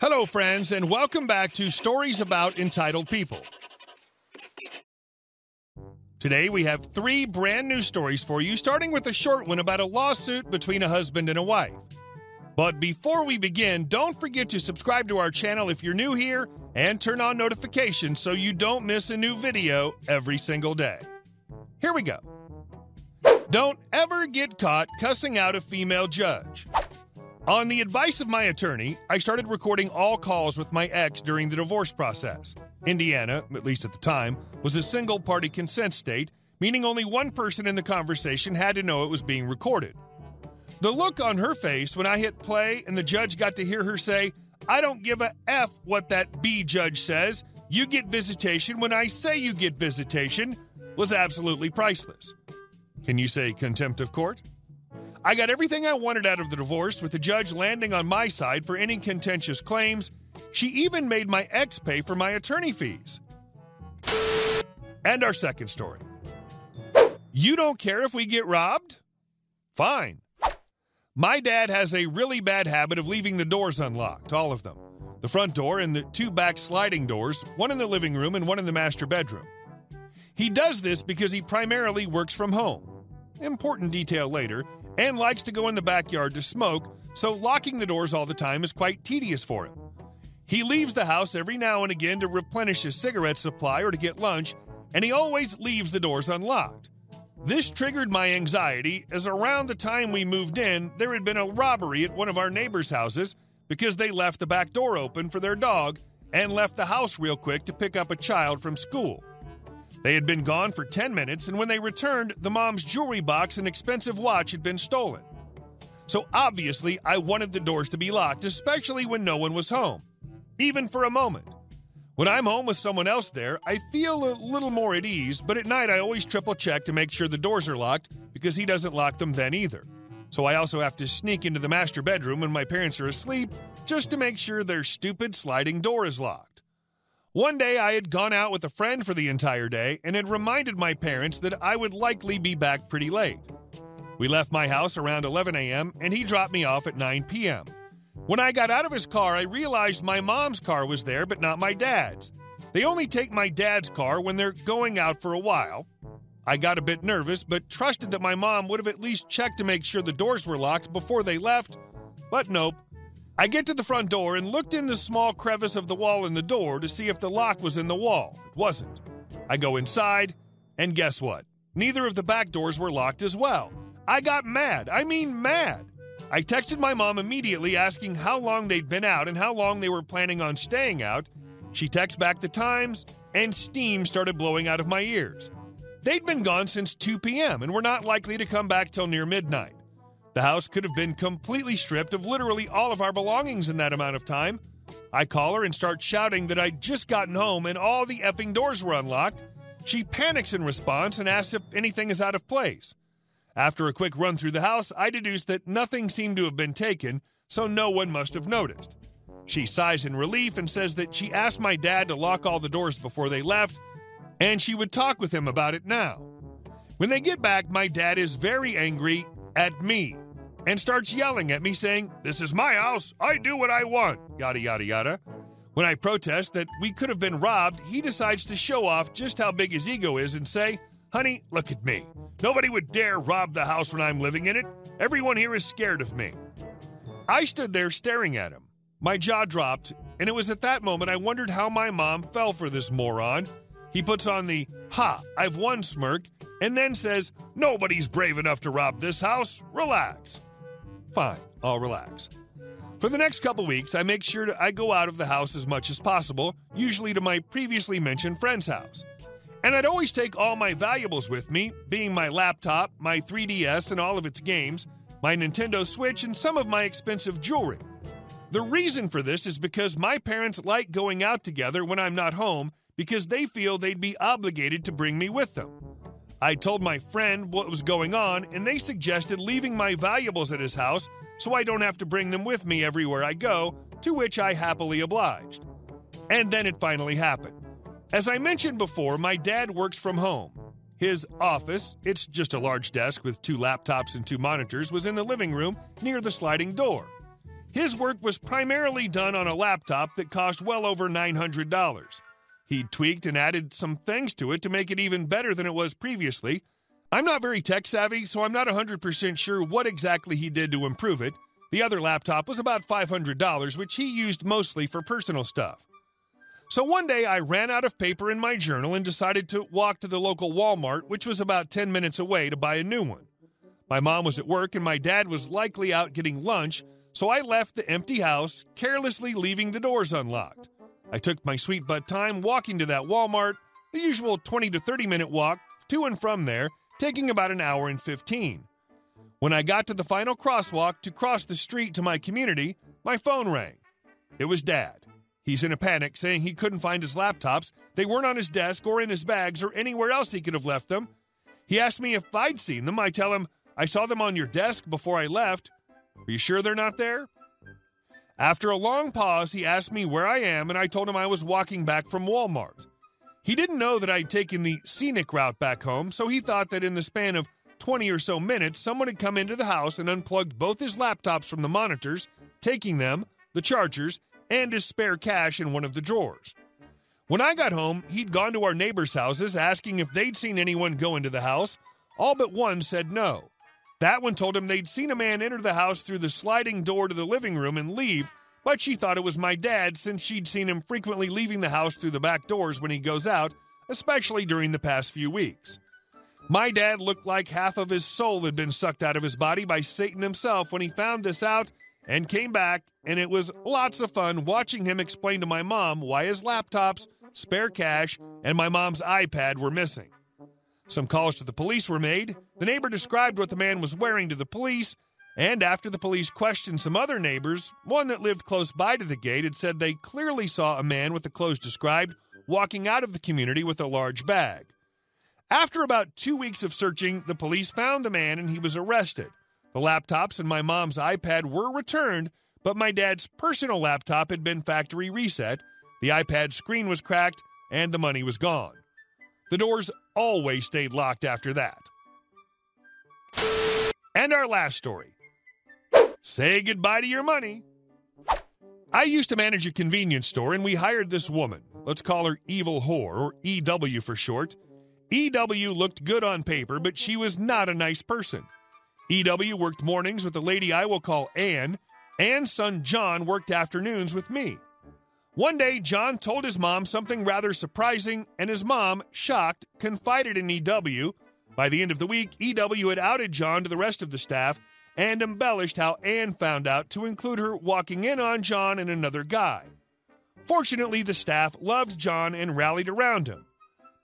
Hello, friends, and welcome back to Stories About Entitled People. Today, we have three brand new stories for you, starting with a short one about a lawsuit between a husband and a wife. But before we begin, don't forget to subscribe to our channel if you're new here and turn on notifications so you don't miss a new video every single day. Here we go. Don't ever get caught cussing out a female judge. On the advice of my attorney, I started recording all calls with my ex during the divorce process. Indiana, at least at the time, was a single party consent state, meaning only one person in the conversation had to know it was being recorded. The look on her face when I hit play and the judge got to hear her say, I don't give a F what that B judge says, you get visitation when I say you get visitation, was absolutely priceless. Can you say contempt of court? I got everything I wanted out of the divorce, with the judge landing on my side for any contentious claims. She even made my ex pay for my attorney fees. And our second story. You don't care if we get robbed? Fine. My dad has a really bad habit of leaving the doors unlocked, all of them. The front door and the two back sliding doors, one in the living room and one in the master bedroom. He does this because he primarily works from home. Important detail later, and likes to go in the backyard to smoke, so locking the doors all the time is quite tedious for him. He leaves the house every now and again to replenish his cigarette supply or to get lunch, and he always leaves the doors unlocked. This triggered my anxiety as around the time we moved in, there had been a robbery at one of our neighbors' houses because they left the back door open for their dog and left the house real quick to pick up a child from school. They had been gone for 10 minutes, and when they returned, the mom's jewelry box and expensive watch had been stolen. So obviously, I wanted the doors to be locked, especially when no one was home, even for a moment. When I'm home with someone else there, I feel a little more at ease, but at night I always triple check to make sure the doors are locked because he doesn't lock them then either. So I also have to sneak into the master bedroom when my parents are asleep just to make sure their stupid sliding door is locked. One day I had gone out with a friend for the entire day and had reminded my parents that I would likely be back pretty late. We left my house around 11 a.m. and he dropped me off at 9 p.m. When I got out of his car, I realized my mom's car was there, but not my dad's. They only take my dad's car when they're going out for a while. I got a bit nervous, but trusted that my mom would have at least checked to make sure the doors were locked before they left. But nope. I get to the front door and looked in the small crevice of the wall in the door to see if the lock was in the wall. It wasn't. I go inside, and guess what? Neither of the back doors were locked as well. I got mad. I mean, mad. I texted my mom immediately asking how long they'd been out and how long they were planning on staying out. She texted back the times, and steam started blowing out of my ears. They'd been gone since 2 p.m. and were not likely to come back till near midnight. The house could have been completely stripped of literally all of our belongings in that amount of time. I call her and start shouting that I'd just gotten home and all the effing doors were unlocked. She panics in response and asks if anything is out of place. After a quick run through the house, I deduce that nothing seemed to have been taken, so no one must have noticed. She sighs in relief and says that she asked my dad to lock all the doors before they left, and she would talk with him about it now. When they get back, my dad is very angry at me and starts yelling at me, saying, This is my house, I do what I want, yada yada yada. When I protest that we could have been robbed, he decides to show off just how big his ego is and say, Honey, look at me. Nobody would dare rob the house when I'm living in it. Everyone here is scared of me. I stood there staring at him. My jaw dropped, and it was at that moment I wondered how my mom fell for this moron. He puts on the, ha, I've won smirk, and then says, Nobody's brave enough to rob this house. Relax. Fine, I'll relax. For the next couple weeks, I make sure I go out of the house as much as possible, usually to my previously mentioned friend's house. And I'd always take all my valuables with me, being my laptop, my 3DS and all of its games, my Nintendo Switch, and some of my expensive jewelry. The reason for this is because my parents like going out together when I'm not home because they feel they'd be obligated to bring me with them. I told my friend what was going on, and they suggested leaving my valuables at his house so I don't have to bring them with me everywhere I go, to which I happily obliged. And then it finally happened. As I mentioned before, my dad works from home. His office, it's just a large desk with two laptops and two monitors, was in the living room near the sliding door. His work was primarily done on a laptop that cost well over $900. He'd tweaked and added some things to it to make it even better than it was previously. I'm not very tech savvy, so I'm not 100% sure what exactly he did to improve it. The other laptop was about $500, which he used mostly for personal stuff. So one day I ran out of paper in my journal and decided to walk to the local Walmart, which was about 10 minutes away, to buy a new one. My mom was at work and my dad was likely out getting lunch, so I left the empty house, carelessly leaving the doors unlocked. I took my sweet butt time walking to that Walmart, the usual 20 to 30 minute walk to and from there, taking about an hour and 15. When I got to the final crosswalk to cross the street to my community, my phone rang. It was Dad. He's in a panic, saying he couldn't find his laptops. They weren't on his desk or in his bags or anywhere else he could have left them. He asked me if I'd seen them. I tell him, I saw them on your desk before I left. Are you sure they're not there? After a long pause, he asked me where I am, and I told him I was walking back from Walmart. He didn't know that I'd taken the scenic route back home, so he thought that in the span of 20 or so minutes, someone had come into the house and unplugged both his laptops from the monitors, taking them, the chargers, and his spare cash in one of the drawers. When I got home, he'd gone to our neighbors' houses asking if they'd seen anyone go into the house. All but one said no. That one told him they'd seen a man enter the house through the sliding door to the living room and leave, but she thought it was my dad since she'd seen him frequently leaving the house through the back doors when he goes out, especially during the past few weeks. My dad looked like half of his soul had been sucked out of his body by Satan himself when he found this out and came back, and it was lots of fun watching him explain to my mom why his laptops, spare cash, and my mom's iPad were missing. Some calls to the police were made. The neighbor described what the man was wearing to the police, and after the police questioned some other neighbors, one that lived close by to the gate had said they clearly saw a man with the clothes described walking out of the community with a large bag. After about two weeks of searching, the police found the man and he was arrested. The laptops and my mom's iPad were returned, but my dad's personal laptop had been factory reset, the iPad screen was cracked, and the money was gone. The doors always stayed locked after that. And our last story Say goodbye to your money. I used to manage a convenience store, and we hired this woman. Let's call her Evil Whore, or EW for short. EW looked good on paper, but she was not a nice person. EW worked mornings with a lady I will call Anne. Anne's son John worked afternoons with me. One day, John told his mom something rather surprising, and his mom, shocked, confided in EW. By the end of the week, EW had outed John to the rest of the staff and embellished how Anne found out to include her walking in on John and another guy. Fortunately, the staff loved John and rallied around him.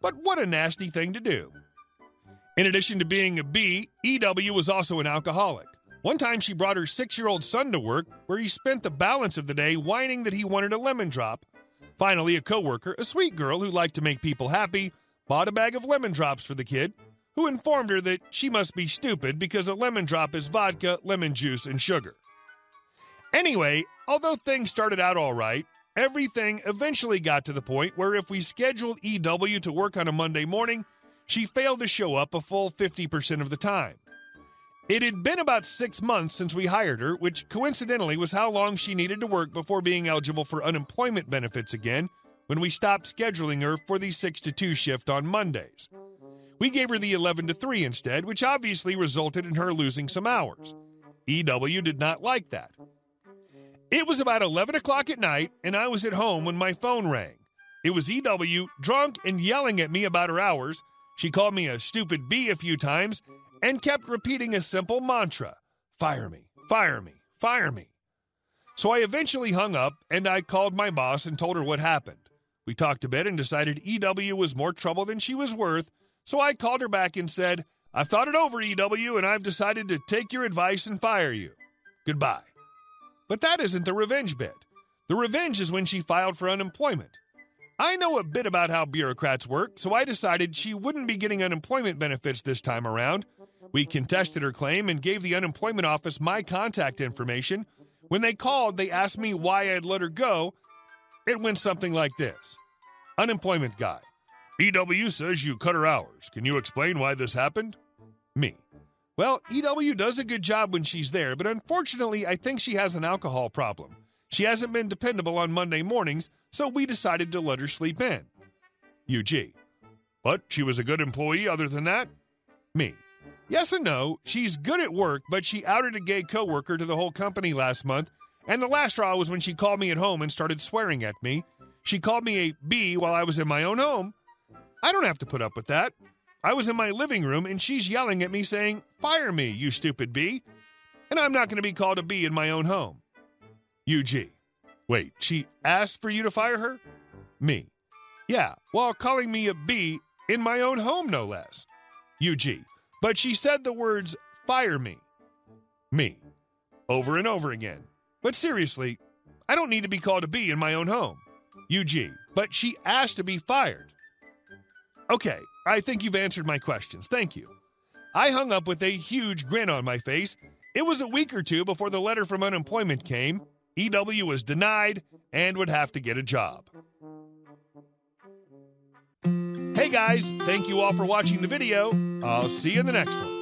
But what a nasty thing to do. In addition to being a B, EW was also an alcoholic. One time she brought her six year old son to work, where he spent the balance of the day whining that he wanted a lemon drop. Finally, a coworker, a sweet girl who liked to make people happy, bought a bag of lemon drops for the kid, who informed her that she must be stupid because a lemon drop is vodka, lemon juice, and sugar. Anyway, although things started out all right, Everything eventually got to the point where if we scheduled EW to work on a Monday morning, she failed to show up a full 50% of the time. It had been about six months since we hired her, which coincidentally was how long she needed to work before being eligible for unemployment benefits again when we stopped scheduling her for the 6 to 2 shift on Mondays. We gave her the 11 to 3 instead, which obviously resulted in her losing some hours. EW did not like that. It was about 11 o'clock at night, and I was at home when my phone rang. It was EW, drunk and yelling at me about her hours. She called me a stupid bee a few times and kept repeating a simple mantra fire me, fire me, fire me. So I eventually hung up and I called my boss and told her what happened. We talked a bit and decided EW was more trouble than she was worth, so I called her back and said, I've thought it over, EW, and I've decided to take your advice and fire you. Goodbye. But that isn't the revenge bit. The revenge is when she filed for unemployment. I know a bit about how bureaucrats work, so I decided she wouldn't be getting unemployment benefits this time around. We contested her claim and gave the unemployment office my contact information. When they called, they asked me why I'd let her go. It went something like this Unemployment guy. EW says you cut her hours. Can you explain why this happened? Me. Well, EW does a good job when she's there, but unfortunately, I think she has an alcohol problem. She hasn't been dependable on Monday mornings, so we decided to let her sleep in. UG. But she was a good employee other than that? Me. Yes and no. She's good at work, but she outed a gay coworker to the whole company last month, and the last straw was when she called me at home and started swearing at me. She called me a B while I was in my own home. I don't have to put up with that. I was in my living room and she's yelling at me saying, Fire me, you stupid bee. And I'm not going to be called a bee in my own home. UG. Wait, she asked for you to fire her? Me. Yeah, while calling me a bee in my own home, no less. UG. But she said the words, fire me. Me. Over and over again. But seriously, I don't need to be called a bee in my own home. UG. But she asked to be fired. Okay, I think you've answered my questions. Thank you. I hung up with a huge grin on my face. It was a week or two before the letter from unemployment came. EW was denied and would have to get a job. Hey guys, thank you all for watching the video. I'll see you in the next one.